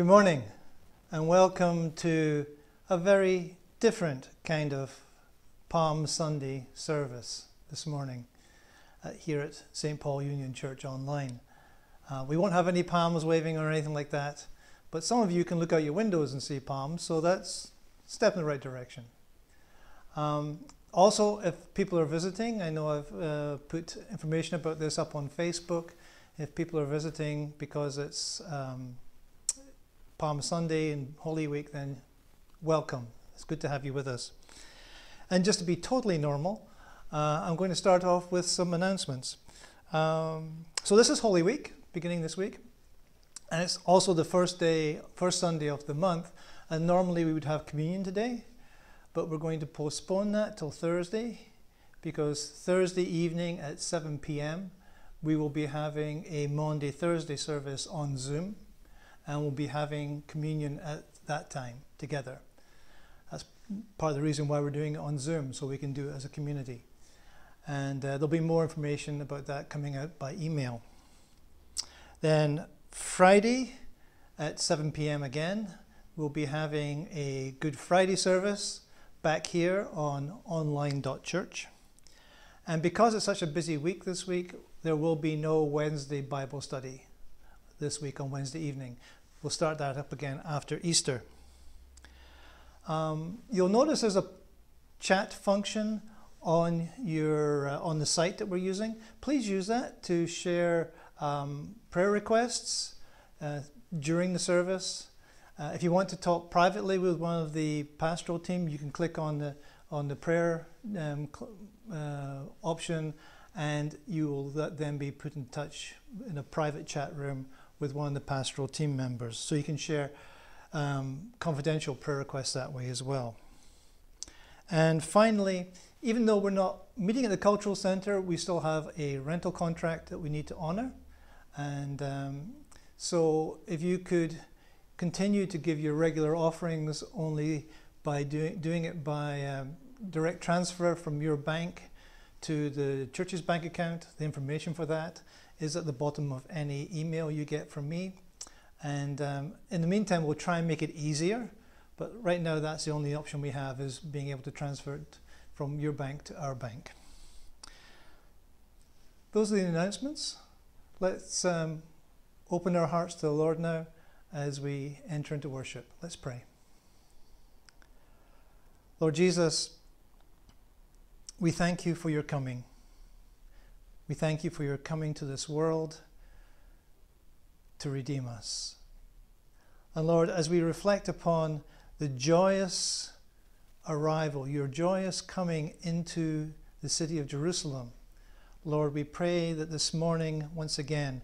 Good morning, and welcome to a very different kind of Palm Sunday service this morning uh, here at St. Paul Union Church Online. Uh, we won't have any palms waving or anything like that, but some of you can look out your windows and see palms, so that's a step in the right direction. Um, also, if people are visiting, I know I've uh, put information about this up on Facebook. If people are visiting because it's um, Palm Sunday and Holy Week, then welcome. It's good to have you with us. And just to be totally normal, uh, I'm going to start off with some announcements. Um, so this is Holy Week, beginning this week, and it's also the first day, first Sunday of the month. And normally we would have communion today, but we're going to postpone that till Thursday because Thursday evening at 7 p.m. we will be having a Maundy Thursday service on Zoom and we'll be having communion at that time together. That's part of the reason why we're doing it on Zoom, so we can do it as a community. And uh, there'll be more information about that coming out by email. Then Friday at 7 p.m. again, we'll be having a Good Friday service back here on online.church. And because it's such a busy week this week, there will be no Wednesday Bible study this week on Wednesday evening. We'll start that up again after Easter. Um, you'll notice there's a chat function on your uh, on the site that we're using. Please use that to share um, prayer requests uh, during the service. Uh, if you want to talk privately with one of the pastoral team, you can click on the on the prayer um, uh, option, and you will then be put in touch in a private chat room with one of the pastoral team members. So you can share um, confidential prayer requests that way as well. And finally, even though we're not meeting at the cultural centre, we still have a rental contract that we need to honour. And um, so if you could continue to give your regular offerings only by doing, doing it by um, direct transfer from your bank to the church's bank account, the information for that is at the bottom of any email you get from me. And um, in the meantime, we'll try and make it easier. But right now, that's the only option we have is being able to transfer it from your bank to our bank. Those are the announcements. Let's um, open our hearts to the Lord now as we enter into worship. Let's pray. Lord Jesus, we thank you for your coming. We thank you for your coming to this world to redeem us. And Lord, as we reflect upon the joyous arrival, your joyous coming into the city of Jerusalem, Lord, we pray that this morning, once again,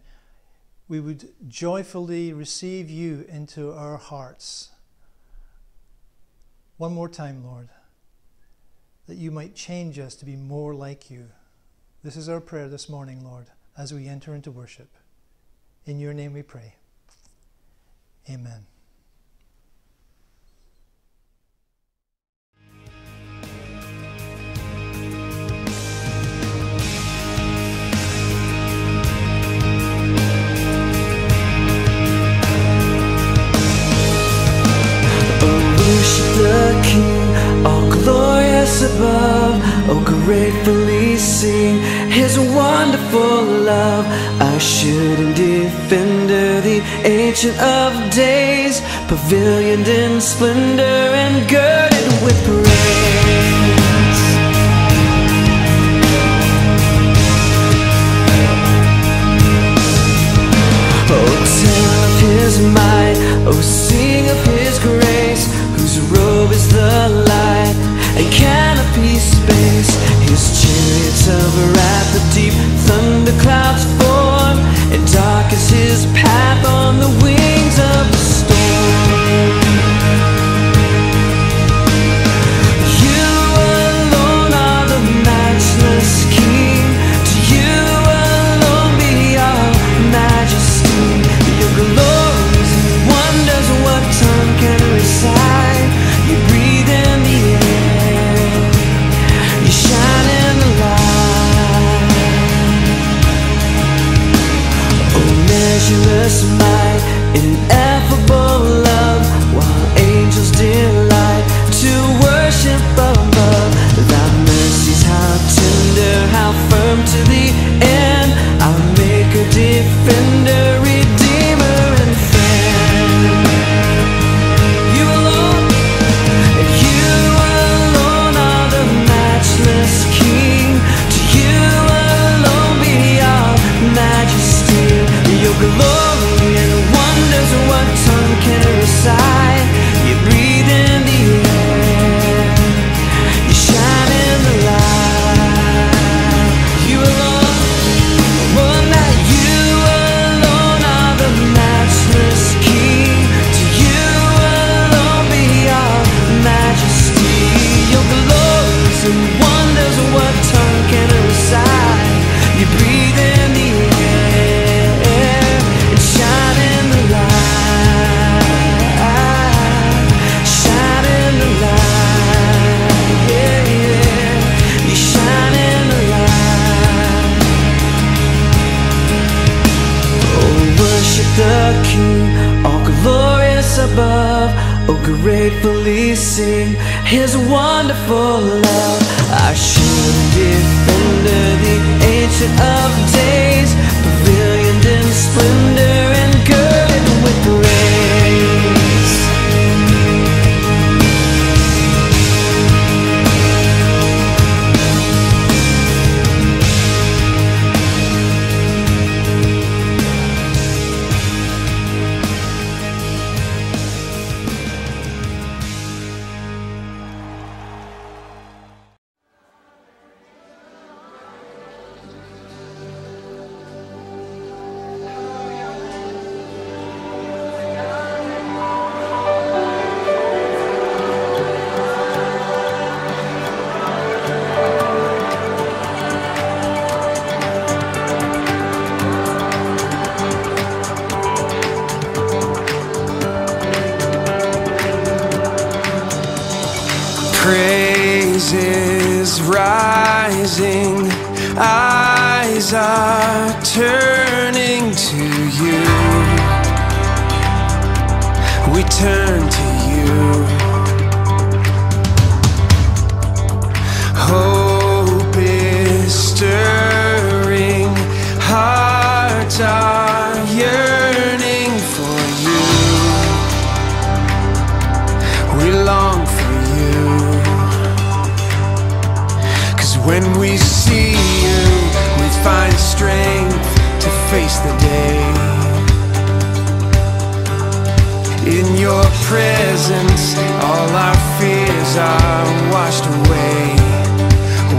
we would joyfully receive you into our hearts. One more time, Lord, that you might change us to be more like you. This is our prayer this morning, Lord, as we enter into worship. In your name we pray. Amen. above, oh gratefully sing his wonderful love. I should defender the ancient of days, pavilioned in splendor and girded with praise. Oh, tell of his might, oh, sing of his grace, whose robe is the light and canopy space. His chariots of wrath, the deep thunder clouds form, and dark is his path on the wings of gratefully sing His wonderful love. Our shield defender, the ancient of days Pavilioned in splendor and girded with we see you, we find strength to face the day. In your presence, all our fears are washed away,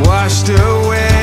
washed away.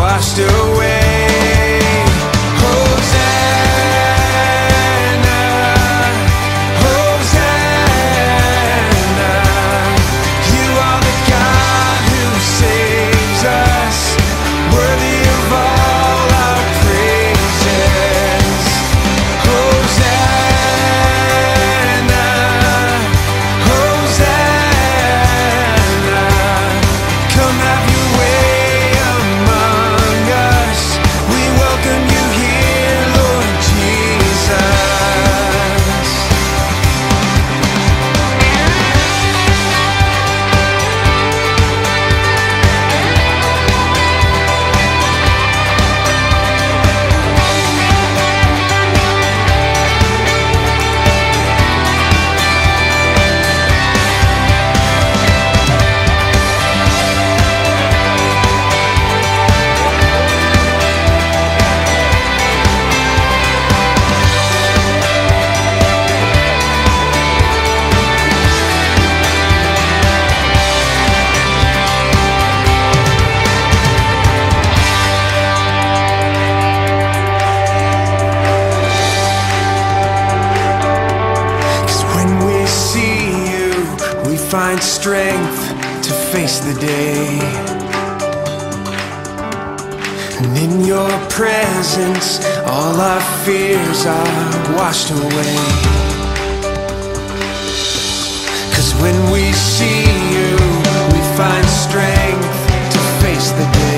washed away And in your presence, all our fears are washed away. Cause when we see you, we find strength to face the day.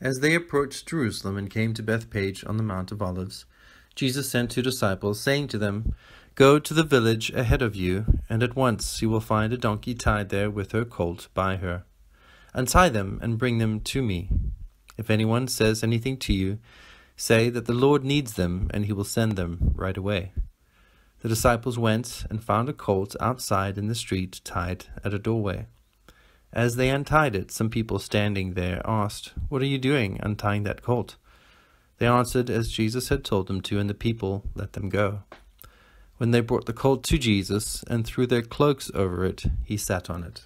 As they approached Jerusalem and came to Bethphage on the Mount of Olives, Jesus sent two disciples, saying to them, Go to the village ahead of you, and at once you will find a donkey tied there with her colt by her. Untie them and bring them to me. If anyone says anything to you, say that the Lord needs them, and he will send them right away. The disciples went and found a colt outside in the street tied at a doorway. As they untied it, some people standing there asked, What are you doing, untying that colt? They answered as Jesus had told them to, and the people let them go. When they brought the colt to Jesus and threw their cloaks over it, he sat on it.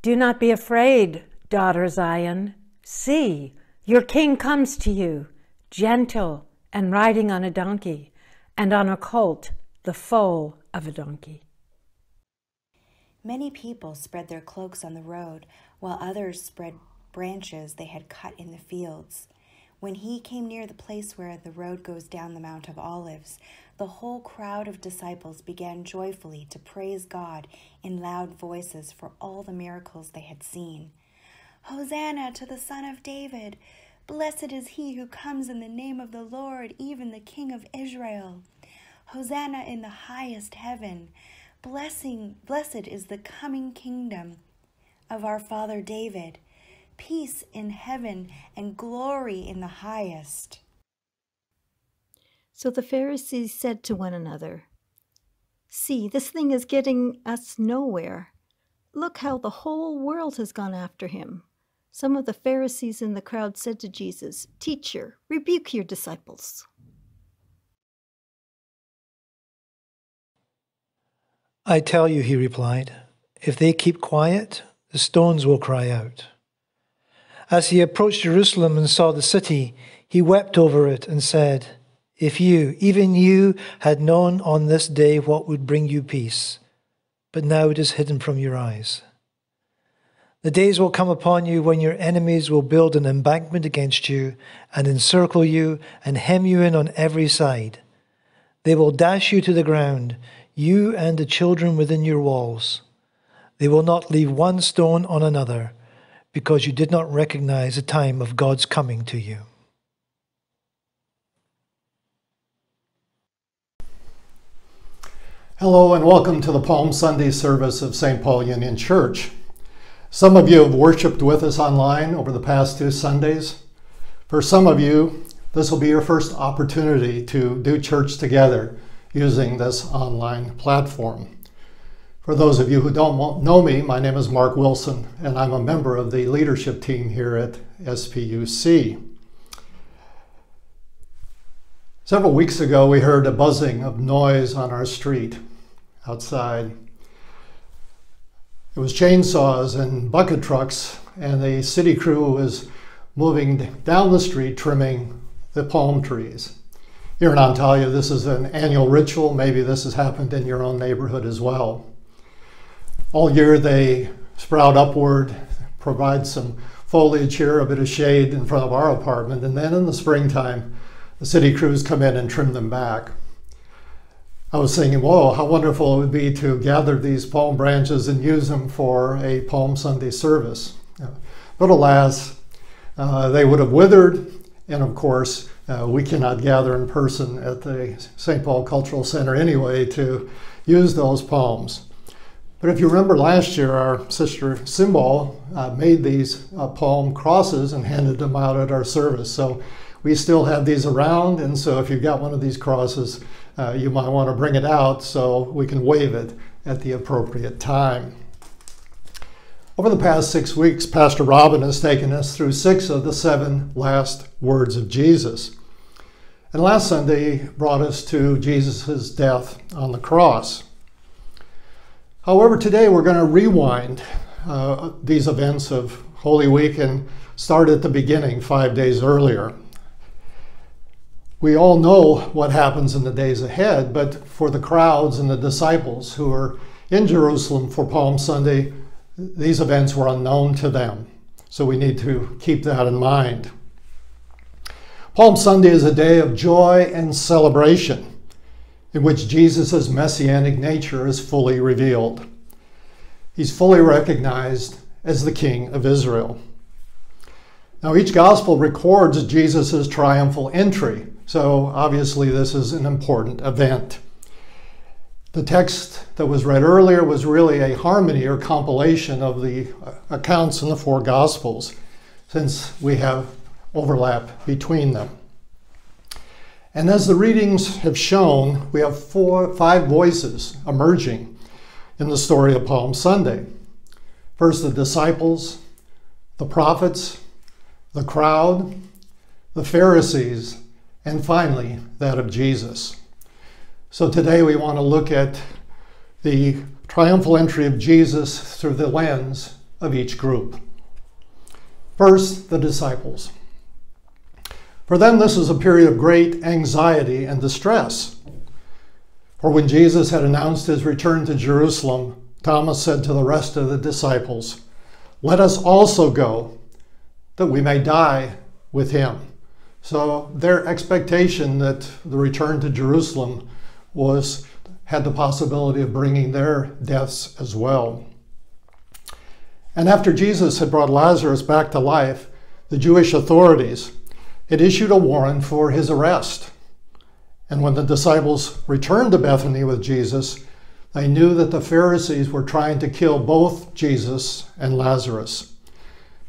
Do not be afraid, daughter Zion. See, your king comes to you, gentle and riding on a donkey, and on a colt, the foal of a donkey. Many people spread their cloaks on the road, while others spread branches they had cut in the fields. When he came near the place where the road goes down the Mount of Olives, the whole crowd of disciples began joyfully to praise God in loud voices for all the miracles they had seen. Hosanna to the Son of David! Blessed is he who comes in the name of the Lord, even the King of Israel. Hosanna in the highest heaven. Blessing, blessed is the coming kingdom of our father David. Peace in heaven and glory in the highest. So the Pharisees said to one another, See, this thing is getting us nowhere. Look how the whole world has gone after him. Some of the Pharisees in the crowd said to Jesus, Teacher, rebuke your disciples. I tell you, he replied, if they keep quiet, the stones will cry out. As he approached Jerusalem and saw the city, he wept over it and said, If you, even you, had known on this day what would bring you peace, but now it is hidden from your eyes. The days will come upon you when your enemies will build an embankment against you and encircle you and hem you in on every side. They will dash you to the ground you and the children within your walls. They will not leave one stone on another, because you did not recognize the time of God's coming to you. Hello, and welcome to the Palm Sunday service of St. Paul Union Church. Some of you have worshiped with us online over the past two Sundays. For some of you, this will be your first opportunity to do church together using this online platform. For those of you who don't know me, my name is Mark Wilson, and I'm a member of the leadership team here at SPUC. Several weeks ago, we heard a buzzing of noise on our street outside. It was chainsaws and bucket trucks, and the city crew was moving down the street trimming the palm trees. Here in Ontario, this is an annual ritual. Maybe this has happened in your own neighborhood as well. All year they sprout upward, provide some foliage here, a bit of shade in front of our apartment, and then in the springtime, the city crews come in and trim them back. I was thinking, whoa, how wonderful it would be to gather these palm branches and use them for a Palm Sunday service. But alas, uh, they would have withered, and of course, uh, we cannot gather in person at the St. Paul Cultural Center anyway to use those palms. But if you remember last year, our sister Simbal uh, made these uh, palm crosses and handed them out at our service. So we still have these around, and so if you've got one of these crosses, uh, you might want to bring it out so we can wave it at the appropriate time. Over the past six weeks, Pastor Robin has taken us through six of the seven last words of Jesus. And last Sunday brought us to Jesus' death on the cross. However, today we're going to rewind uh, these events of Holy Week and start at the beginning, five days earlier. We all know what happens in the days ahead, but for the crowds and the disciples who are in Jerusalem for Palm Sunday, these events were unknown to them. So we need to keep that in mind. Palm Sunday is a day of joy and celebration in which Jesus' messianic nature is fully revealed. He's fully recognized as the King of Israel. Now, each gospel records Jesus' triumphal entry, so obviously this is an important event. The text that was read earlier was really a harmony or compilation of the accounts in the four gospels, since we have overlap between them. And as the readings have shown, we have four, five voices emerging in the story of Palm Sunday. First, the disciples, the prophets, the crowd, the Pharisees, and finally, that of Jesus. So today we want to look at the triumphal entry of Jesus through the lens of each group. First, the disciples. For them, this is a period of great anxiety and distress. For when Jesus had announced his return to Jerusalem, Thomas said to the rest of the disciples, Let us also go, that we may die with him. So their expectation that the return to Jerusalem was had the possibility of bringing their deaths as well. And after Jesus had brought Lazarus back to life, the Jewish authorities had issued a warrant for his arrest. And when the disciples returned to Bethany with Jesus, they knew that the Pharisees were trying to kill both Jesus and Lazarus.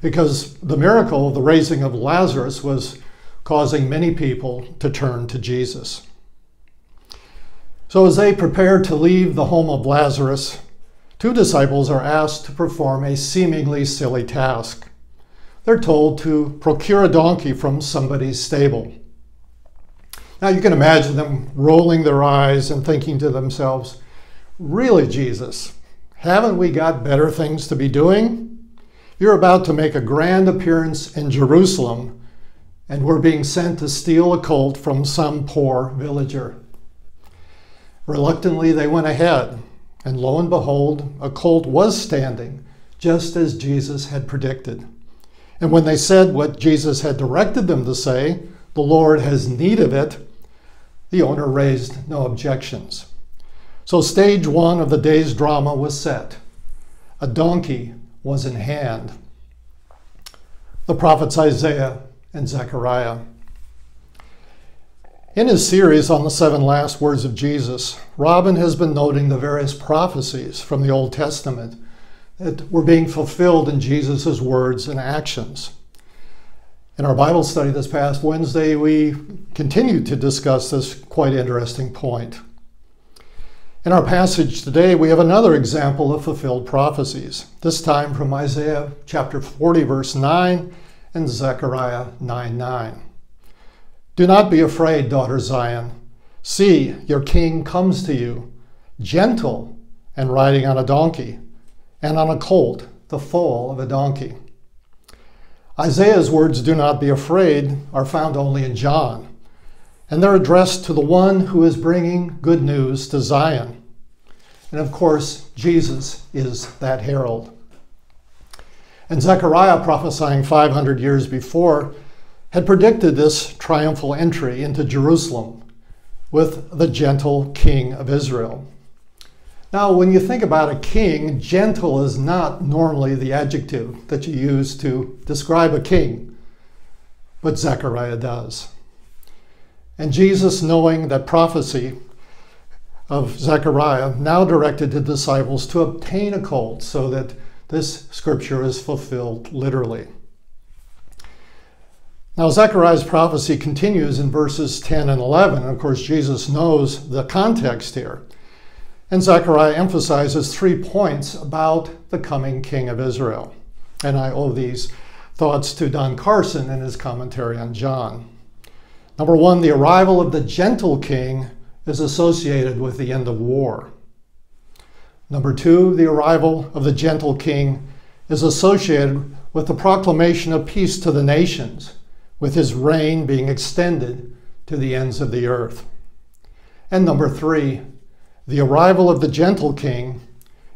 Because the miracle of the raising of Lazarus was causing many people to turn to Jesus. So, as they prepare to leave the home of Lazarus, two disciples are asked to perform a seemingly silly task. They're told to procure a donkey from somebody's stable. Now, you can imagine them rolling their eyes and thinking to themselves, Really, Jesus, haven't we got better things to be doing? You're about to make a grand appearance in Jerusalem, and we're being sent to steal a colt from some poor villager. Reluctantly, they went ahead, and lo and behold, a colt was standing, just as Jesus had predicted. And when they said what Jesus had directed them to say, the Lord has need of it, the owner raised no objections. So, stage one of the day's drama was set. A donkey was in hand. The prophets Isaiah and Zechariah. In his series on the seven last words of Jesus, Robin has been noting the various prophecies from the Old Testament that were being fulfilled in Jesus' words and actions. In our Bible study this past Wednesday, we continued to discuss this quite interesting point. In our passage today, we have another example of fulfilled prophecies, this time from Isaiah chapter 40, verse 9, and Zechariah 9 9. Do not be afraid, daughter Zion. See, your king comes to you, gentle and riding on a donkey, and on a colt, the foal of a donkey. Isaiah's words, do not be afraid, are found only in John, and they're addressed to the one who is bringing good news to Zion. And of course, Jesus is that herald. And Zechariah, prophesying 500 years before, had predicted this triumphal entry into Jerusalem with the gentle king of Israel. Now, when you think about a king, gentle is not normally the adjective that you use to describe a king, but Zechariah does. And Jesus, knowing that prophecy of Zechariah, now directed the disciples to obtain a colt so that this scripture is fulfilled literally. Now, Zechariah's prophecy continues in verses 10 and 11. Of course, Jesus knows the context here. And Zechariah emphasizes three points about the coming king of Israel. And I owe these thoughts to Don Carson in his commentary on John. Number one, the arrival of the gentle king is associated with the end of war. Number two, the arrival of the gentle king is associated with the proclamation of peace to the nations with his reign being extended to the ends of the earth. And number three, the arrival of the gentle king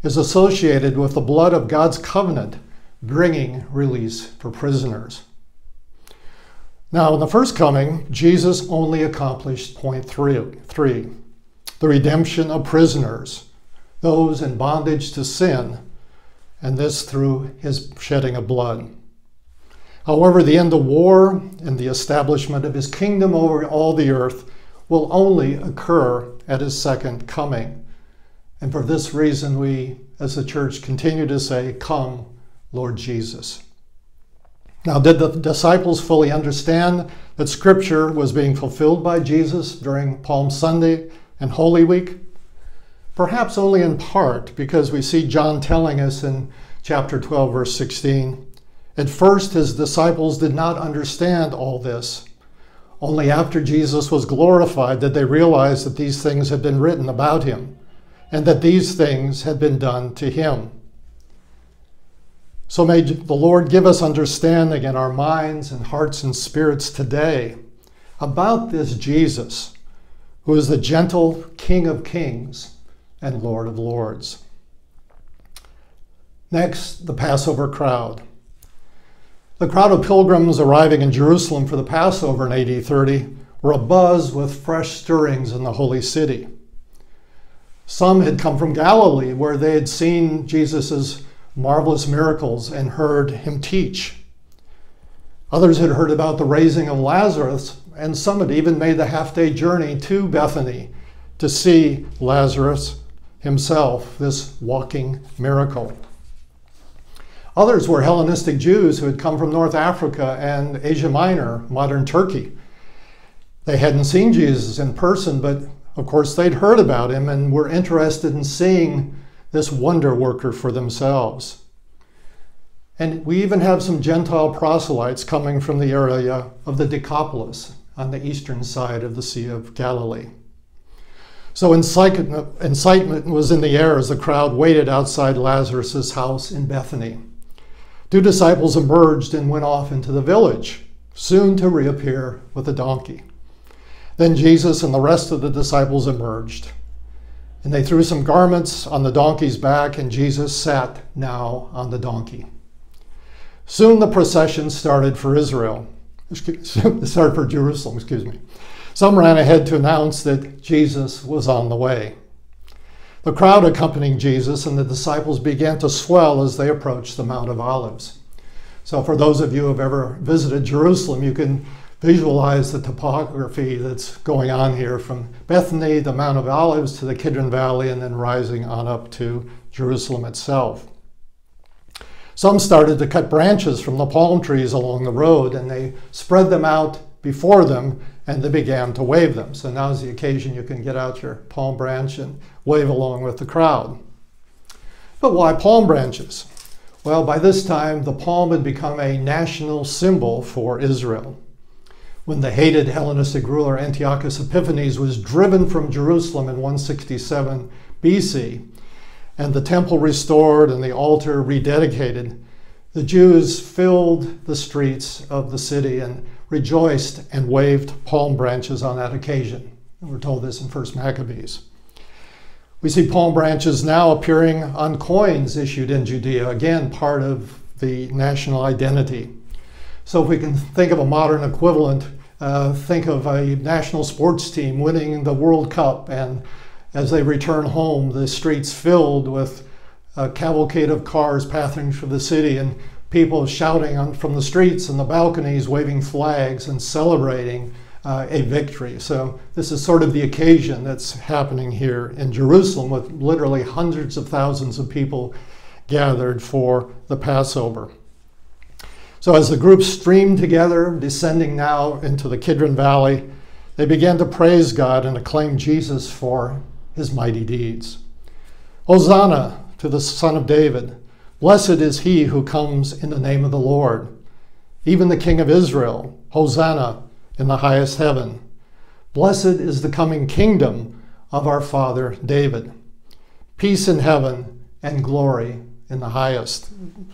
is associated with the blood of God's covenant bringing release for prisoners. Now, in the first coming, Jesus only accomplished point three, three the redemption of prisoners, those in bondage to sin, and this through his shedding of blood. However, the end of war and the establishment of his kingdom over all the earth will only occur at his second coming. And for this reason, we as the church continue to say, Come, Lord Jesus. Now, did the disciples fully understand that Scripture was being fulfilled by Jesus during Palm Sunday and Holy Week? Perhaps only in part, because we see John telling us in chapter 12, verse 16 at first, his disciples did not understand all this. Only after Jesus was glorified did they realize that these things had been written about him and that these things had been done to him. So may the Lord give us understanding in our minds and hearts and spirits today about this Jesus, who is the gentle King of kings and Lord of lords. Next, the Passover crowd. The crowd of pilgrims arriving in Jerusalem for the Passover in AD 30 were abuzz with fresh stirrings in the holy city. Some had come from Galilee, where they had seen Jesus' marvelous miracles and heard him teach. Others had heard about the raising of Lazarus, and some had even made the half day journey to Bethany to see Lazarus himself, this walking miracle. Others were Hellenistic Jews who had come from North Africa and Asia Minor, modern Turkey. They hadn't seen Jesus in person, but of course they'd heard about him and were interested in seeing this wonder worker for themselves. And we even have some Gentile proselytes coming from the area of the Decapolis on the eastern side of the Sea of Galilee. So incitement was in the air as the crowd waited outside Lazarus' house in Bethany. Two disciples emerged and went off into the village, soon to reappear with a donkey. Then Jesus and the rest of the disciples emerged, and they threw some garments on the donkey's back, and Jesus sat now on the donkey. Soon the procession started for Israel, started for Jerusalem, excuse me. Some ran ahead to announce that Jesus was on the way. The crowd accompanying Jesus and the disciples began to swell as they approached the Mount of Olives. So, for those of you who have ever visited Jerusalem, you can visualize the topography that's going on here from Bethany, the Mount of Olives, to the Kidron Valley, and then rising on up to Jerusalem itself. Some started to cut branches from the palm trees along the road and they spread them out before them and they began to wave them. So now's the occasion you can get out your palm branch and wave along with the crowd. But why palm branches? Well, by this time, the palm had become a national symbol for Israel. When the hated Hellenistic ruler Antiochus Epiphanes was driven from Jerusalem in 167 BC, and the temple restored and the altar rededicated, the Jews filled the streets of the city and rejoiced and waved palm branches on that occasion. And we're told this in 1 Maccabees. We see palm branches now appearing on coins issued in Judea, again, part of the national identity. So, if we can think of a modern equivalent, uh, think of a national sports team winning the World Cup, and as they return home, the streets filled with a cavalcade of cars passing through the city, and people shouting on, from the streets and the balconies, waving flags and celebrating uh, a victory. So, this is sort of the occasion that's happening here in Jerusalem with literally hundreds of thousands of people gathered for the Passover. So, as the group streamed together, descending now into the Kidron Valley, they began to praise God and acclaim Jesus for his mighty deeds. Hosanna to the Son of David. Blessed is he who comes in the name of the Lord, even the King of Israel. Hosanna in the highest heaven. Blessed is the coming kingdom of our father David. Peace in heaven and glory in the highest.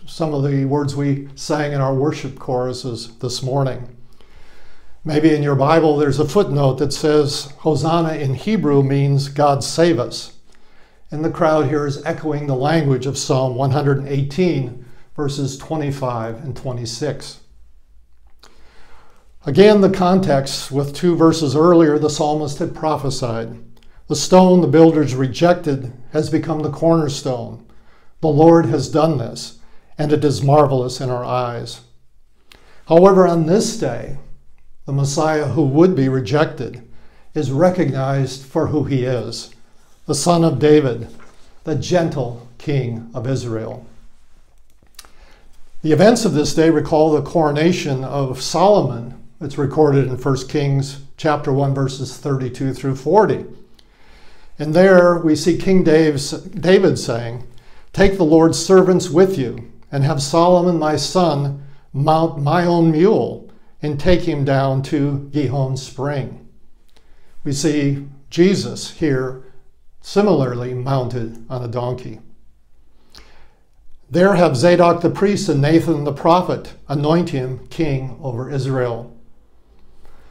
Some of the words we sang in our worship choruses this morning. Maybe in your Bible there's a footnote that says Hosanna in Hebrew means God save us. And the crowd here is echoing the language of Psalm 118, verses 25 and 26. Again, the context with two verses earlier, the psalmist had prophesied. The stone the builders rejected has become the cornerstone. The Lord has done this, and it is marvelous in our eyes. However, on this day, the Messiah who would be rejected is recognized for who he is the Son of David, the gentle King of Israel. The events of this day recall the coronation of Solomon. It's recorded in 1 Kings chapter 1 verses 32 through 40. And there we see King David saying, Take the Lord's servants with you, and have Solomon my son mount my own mule, and take him down to Gihon spring. We see Jesus here similarly mounted on a donkey. There have Zadok the priest and Nathan the prophet anoint him king over Israel.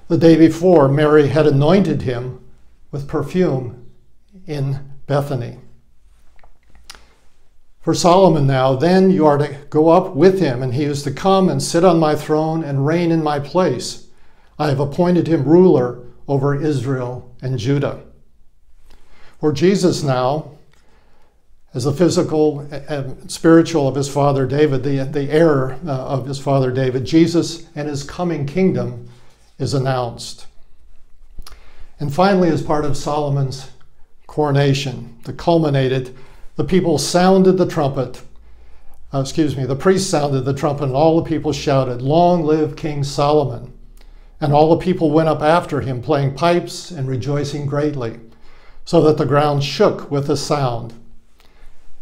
The day before, Mary had anointed him with perfume in Bethany. For Solomon now, then you are to go up with him, and he is to come and sit on my throne and reign in my place. I have appointed him ruler over Israel and Judah. For Jesus now, as the physical and spiritual of his father David, the, the heir uh, of his father David, Jesus and his coming kingdom is announced. And finally, as part of Solomon's coronation, the culminated, the people sounded the trumpet. Uh, excuse me, the priest sounded the trumpet, and all the people shouted, Long live King Solomon! And all the people went up after him, playing pipes and rejoicing greatly, so that the ground shook with the sound.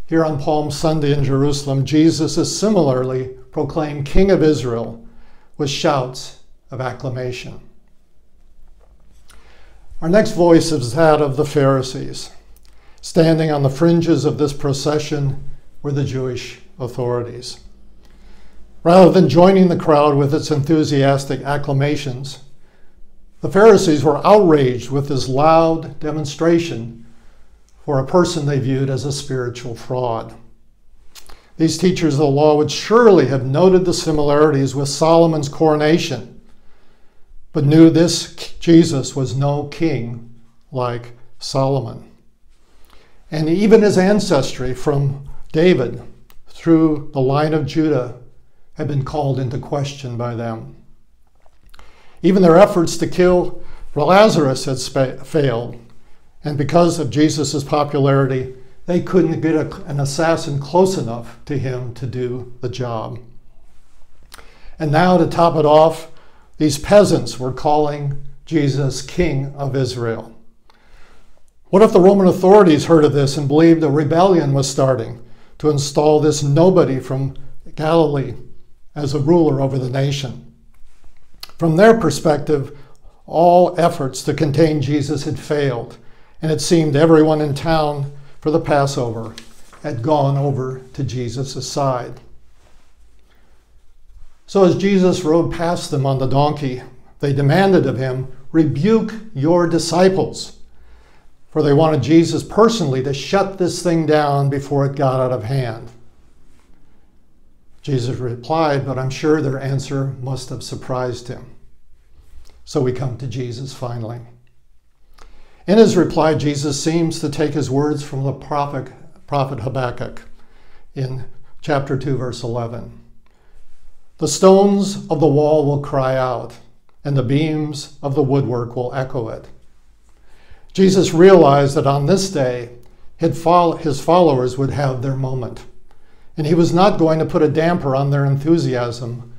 Here on Palm Sunday in Jerusalem, Jesus is similarly proclaimed King of Israel with shouts of acclamation. Our next voice is that of the Pharisees. Standing on the fringes of this procession were the Jewish authorities. Rather than joining the crowd with its enthusiastic acclamations, the Pharisees were outraged with this loud demonstration for a person they viewed as a spiritual fraud. These teachers of the law would surely have noted the similarities with Solomon's coronation, but knew this Jesus was no king like Solomon. And even his ancestry from David through the line of Judah had been called into question by them. Even their efforts to kill Lazarus had failed and because of Jesus' popularity, they couldn't get a, an assassin close enough to him to do the job. And now, to top it off, these peasants were calling Jesus King of Israel. What if the Roman authorities heard of this and believed a rebellion was starting to install this nobody from Galilee as a ruler over the nation? From their perspective, all efforts to contain Jesus had failed and it seemed everyone in town for the Passover had gone over to Jesus' side. So as Jesus rode past them on the donkey, they demanded of him, Rebuke your disciples. For they wanted Jesus personally to shut this thing down before it got out of hand. Jesus replied, but I'm sure their answer must have surprised him. So we come to Jesus finally. In his reply, Jesus seems to take his words from the prophet, prophet Habakkuk in chapter 2, verse 11. The stones of the wall will cry out, and the beams of the woodwork will echo it. Jesus realized that on this day, his followers would have their moment, and he was not going to put a damper on their enthusiasm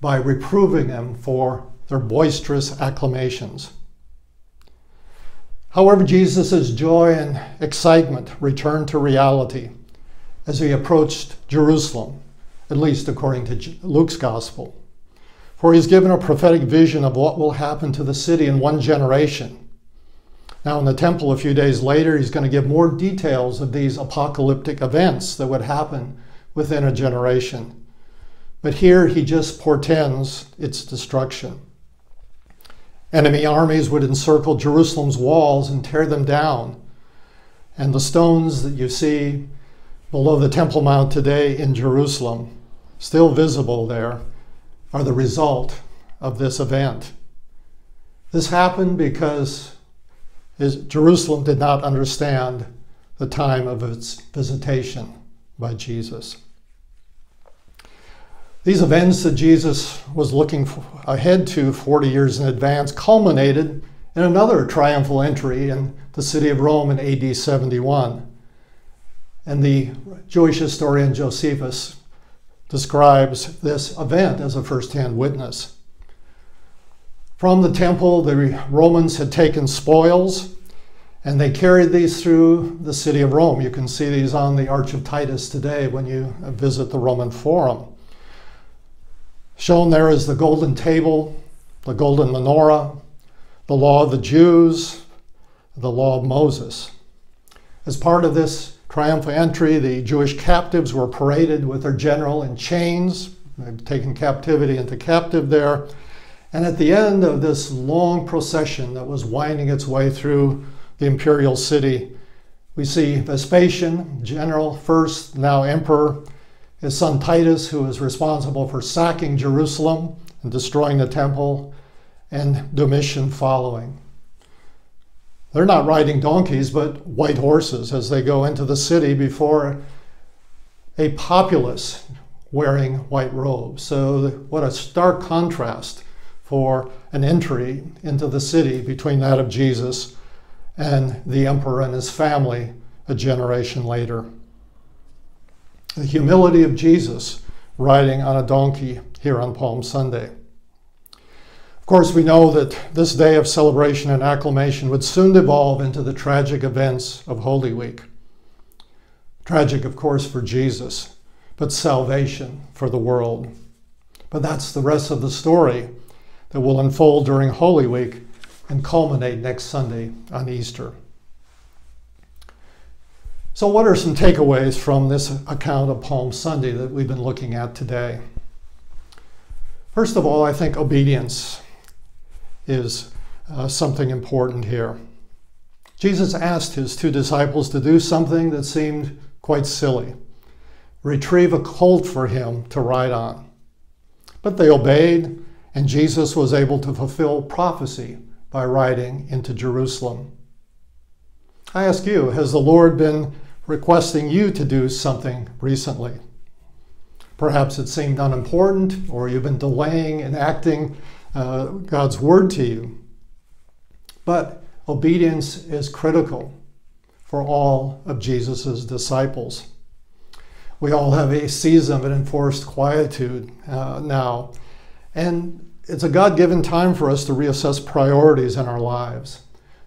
by reproving them for their boisterous acclamations. However, Jesus' joy and excitement returned to reality as he approached Jerusalem, at least according to Luke's gospel. For he's given a prophetic vision of what will happen to the city in one generation. Now, in the temple, a few days later, he's going to give more details of these apocalyptic events that would happen within a generation. But here he just portends its destruction. Enemy armies would encircle Jerusalem's walls and tear them down. And the stones that you see below the Temple Mount today in Jerusalem, still visible there, are the result of this event. This happened because Jerusalem did not understand the time of its visitation by Jesus. These events that Jesus was looking ahead to 40 years in advance culminated in another triumphal entry in the city of Rome in AD 71. And the Jewish historian Josephus describes this event as a first-hand witness. From the temple, the Romans had taken spoils and they carried these through the city of Rome. You can see these on the Arch of Titus today when you visit the Roman Forum. Shown there is the golden table, the golden menorah, the law of the Jews, the law of Moses. As part of this triumphal entry, the Jewish captives were paraded with their general in chains, taken captivity into captive there. And at the end of this long procession that was winding its way through the imperial city, we see Vespasian, general first, now emperor, his son Titus, who is responsible for sacking Jerusalem and destroying the temple, and Domitian following. They're not riding donkeys, but white horses as they go into the city before a populace wearing white robes. So, what a stark contrast for an entry into the city between that of Jesus and the emperor and his family a generation later. The humility of Jesus riding on a donkey here on Palm Sunday. Of course, we know that this day of celebration and acclamation would soon devolve into the tragic events of Holy Week. Tragic, of course, for Jesus, but salvation for the world. But that's the rest of the story that will unfold during Holy Week and culminate next Sunday on Easter. So, what are some takeaways from this account of Palm Sunday that we've been looking at today? First of all, I think obedience is uh, something important here. Jesus asked his two disciples to do something that seemed quite silly retrieve a colt for him to ride on. But they obeyed, and Jesus was able to fulfill prophecy by riding into Jerusalem. I ask you, has the Lord been requesting you to do something recently? Perhaps it seemed unimportant, or you've been delaying enacting uh, God's word to you. But obedience is critical for all of Jesus' disciples. We all have a season of enforced quietude uh, now, and it's a God given time for us to reassess priorities in our lives.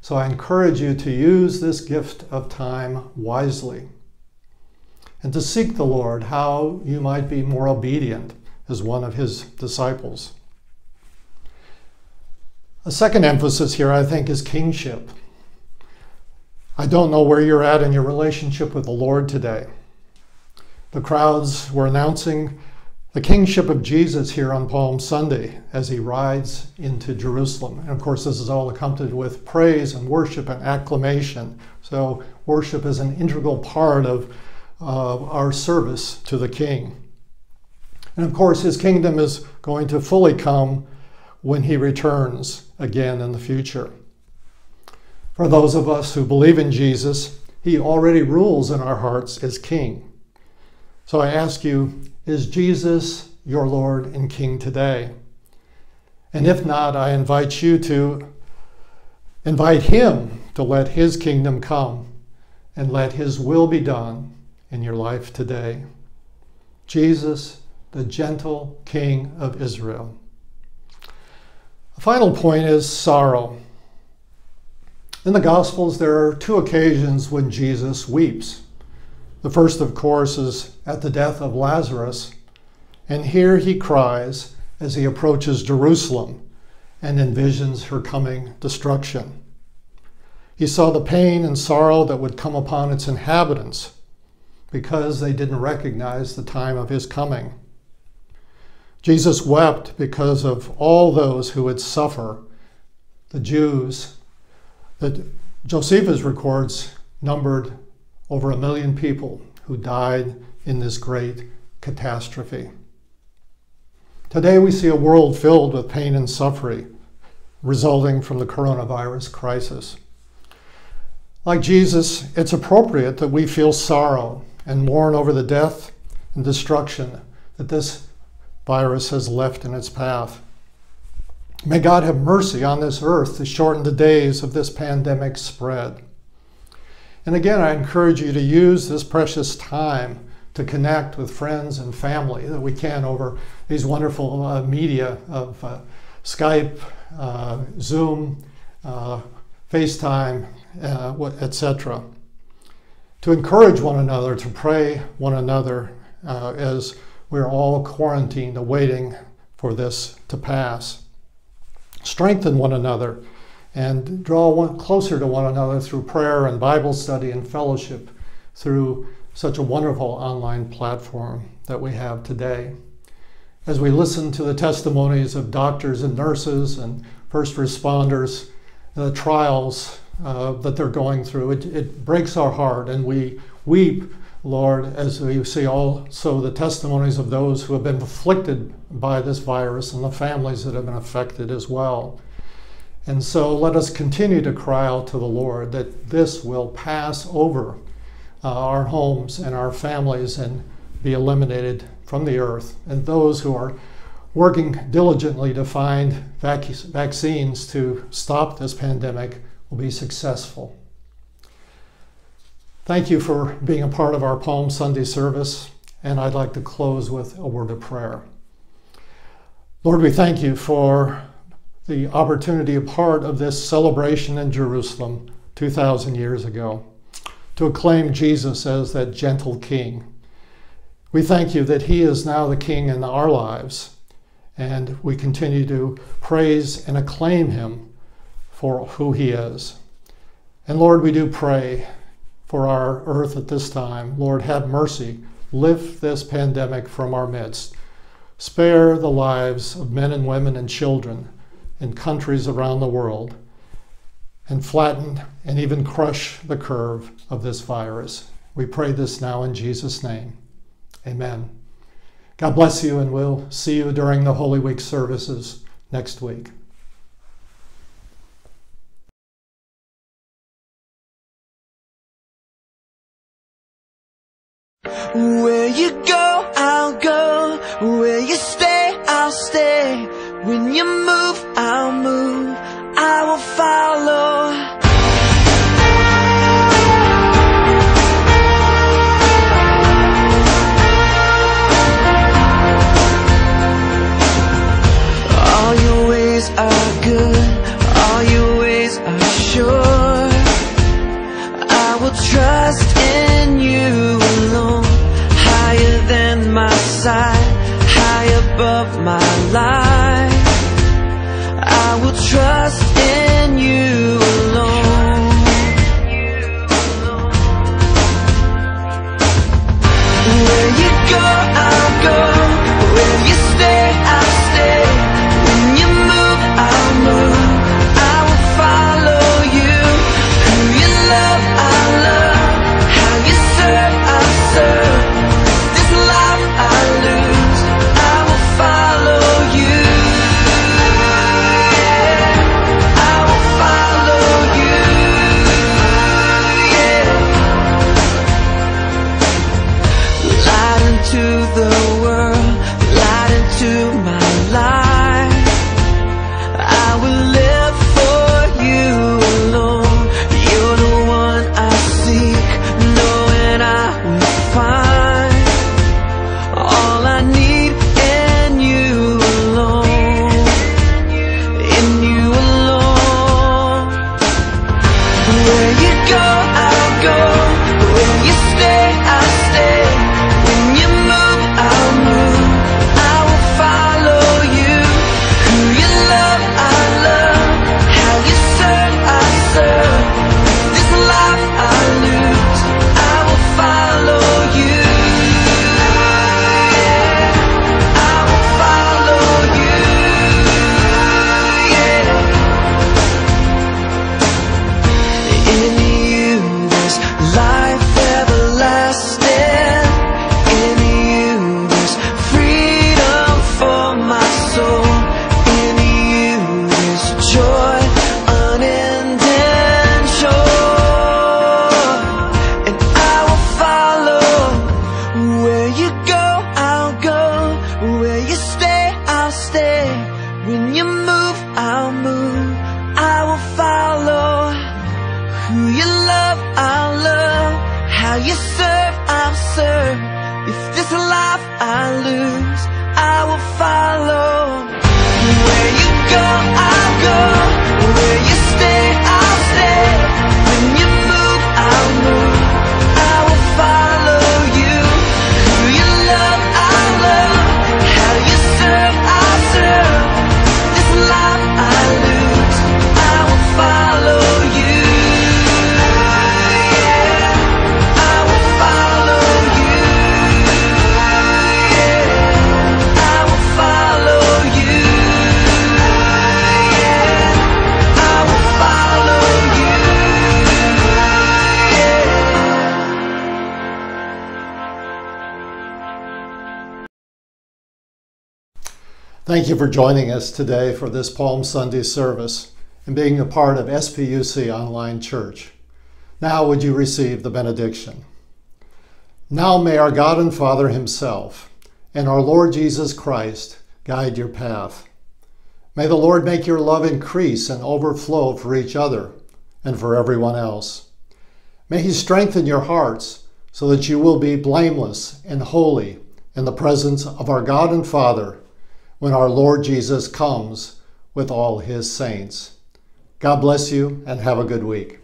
So I encourage you to use this gift of time wisely and to seek the Lord how you might be more obedient as one of his disciples. A second emphasis here, I think, is kingship. I don't know where you're at in your relationship with the Lord today. The crowds were announcing the kingship of Jesus here on Palm Sunday as he rides into Jerusalem. And of course, this is all accompanied with praise and worship and acclamation. So, worship is an integral part of our service to the King. And of course, his kingdom is going to fully come when he returns again in the future. For those of us who believe in Jesus, he already rules in our hearts as King. So I ask you, is Jesus your Lord and King today? And if not, I invite you to invite him to let his kingdom come and let his will be done in your life today. Jesus, the gentle King of Israel. The final point is sorrow. In the Gospels, there are two occasions when Jesus weeps. The first, of course, is at the death of Lazarus, and here he cries as he approaches Jerusalem and envisions her coming destruction. He saw the pain and sorrow that would come upon its inhabitants because they didn't recognize the time of his coming. Jesus wept because of all those who would suffer. The Jews that Josephus records numbered over a million people who died in this great catastrophe. Today we see a world filled with pain and suffering resulting from the coronavirus crisis. Like Jesus, it's appropriate that we feel sorrow and mourn over the death and destruction that this virus has left in its path. May God have mercy on this earth to shorten the days of this pandemic spread. And again, I encourage you to use this precious time to connect with friends and family that we can over these wonderful uh, media of uh, Skype, uh, Zoom, uh, FaceTime, uh, etc. To encourage one another, to pray one another uh, as we're all quarantined, awaiting for this to pass. Strengthen one another and draw one closer to one another through prayer and Bible study and fellowship through such a wonderful online platform that we have today. As we listen to the testimonies of doctors and nurses and first responders, the trials uh, that they're going through, it, it breaks our heart and we weep Lord, as we see also the testimonies of those who have been afflicted by this virus and the families that have been affected as well. And so let us continue to cry out to the Lord that this will pass over uh, our homes and our families and be eliminated from the earth. And those who are working diligently to find vac- vaccines to stop this pandemic will be successful. Thank you for being a part of our Palm Sunday service, and I'd like to close with a word of prayer. Lord, we thank you for the opportunity, a part of this celebration in Jerusalem 2,000 years ago, to acclaim Jesus as that gentle King. We thank you that He is now the King in our lives, and we continue to praise and acclaim Him for who He is. And Lord, we do pray for our earth at this time. Lord, have mercy. Lift this pandemic from our midst. Spare the lives of men and women and children in countries around the world and flatten and even crush the curve of this virus. We pray this now in Jesus' name. Amen. God bless you, and we'll see you during the Holy Week services next week. Where you go, I'll go. Where you stay, I'll stay. When you move, I'll move. Who you love, I'll love. How you serve, I'll serve. If this life I lose, I will follow. Where you go, I'll go. Thank you for joining us today for this Palm Sunday service and being a part of SPUC Online Church. Now, would you receive the benediction? Now, may our God and Father Himself and our Lord Jesus Christ guide your path. May the Lord make your love increase and overflow for each other and for everyone else. May He strengthen your hearts so that you will be blameless and holy in the presence of our God and Father when our Lord Jesus comes with all His saints. God bless you and have a good week.